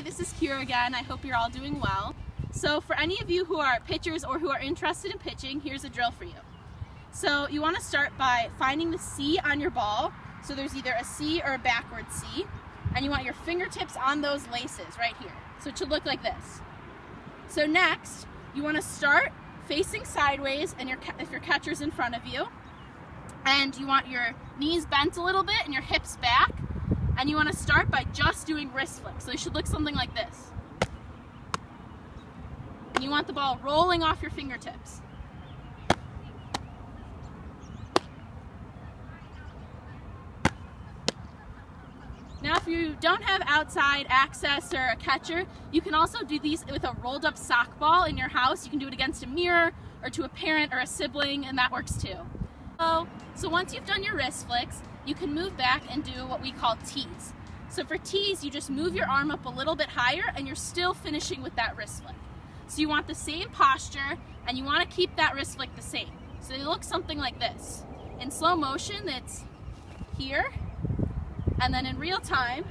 Hi, this is Kira again. I hope you're all doing well. So for any of you who are pitchers or who are interested in pitching, here's a drill for you. So you want to start by finding the C on your ball. So there's either a C or a backward C. And you want your fingertips on those laces right here. So it should look like this. So next, you want to start facing sideways and your, if your catcher's in front of you. And you want your knees bent a little bit and your hips back. And you want to start by just doing wrist flicks. So it should look something like this. And you want the ball rolling off your fingertips. Now if you don't have outside access or a catcher, you can also do these with a rolled up sock ball in your house. You can do it against a mirror or to a parent or a sibling and that works too. So, once you've done your wrist flicks, you can move back and do what we call tees. So for tees, you just move your arm up a little bit higher and you're still finishing with that wrist flick. So you want the same posture and you want to keep that wrist flick the same. So they look something like this. In slow motion, it's here and then in real time,